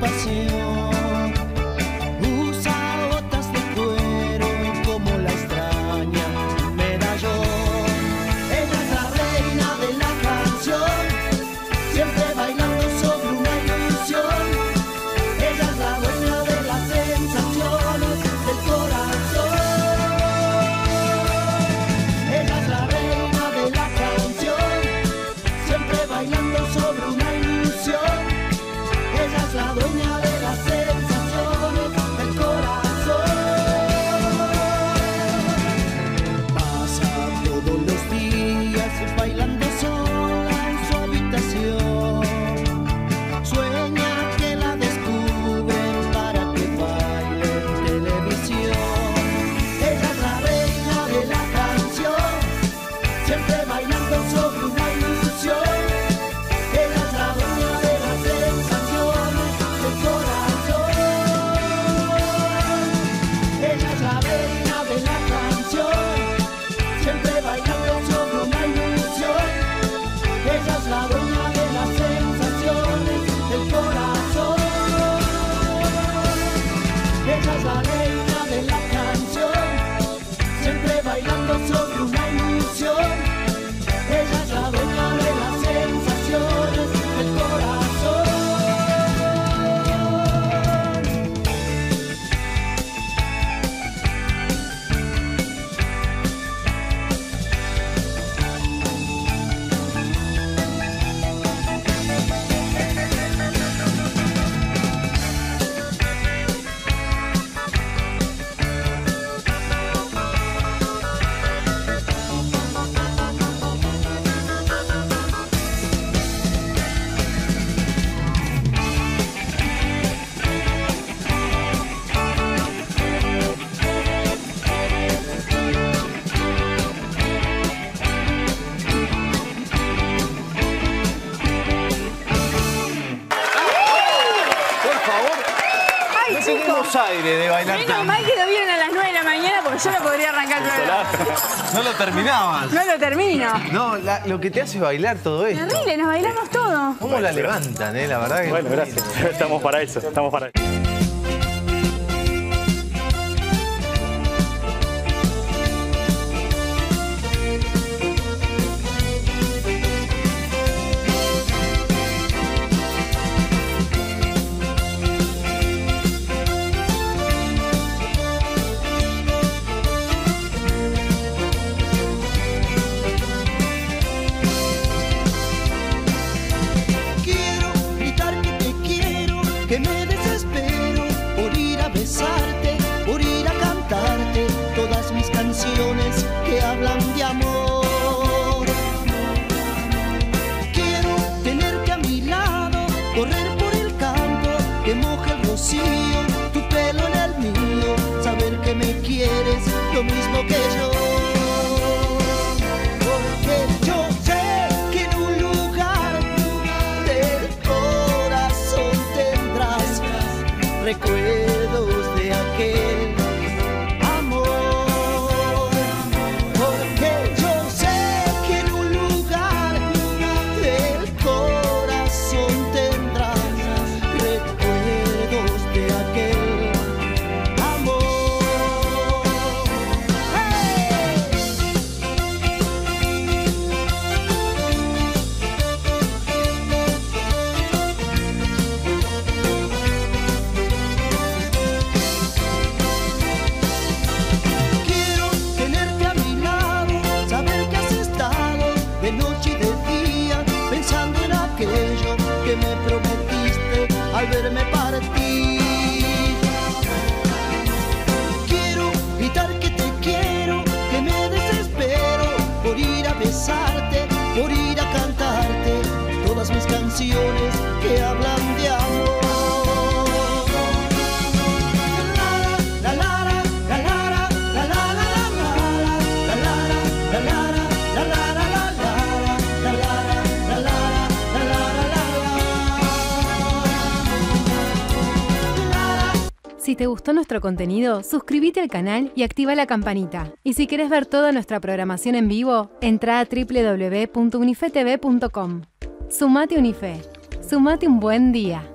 passeio siempre bailando sobre un aire. Buenos Aires de bailar Menos tango. mal que lo vieron a las 9 de la mañana porque yo no podría arrancar el programa. No lo terminabas. No lo termino. No, la- lo que te hace bailar todo esto. Terrible, nos bailamos todo. ¿Cómo la levantan, eh? La verdad que. Bueno, gracias. Estamos para eso, estamos para eso. Tu pelo en el mío, saber que me quieres lo mismo que yo. bit of me. Si te gustó nuestro contenido, suscríbete al canal y activa la campanita. Y si querés ver toda nuestra programación en vivo, entra a www.unifetv.com. Sumate Unife. Sumate un buen día.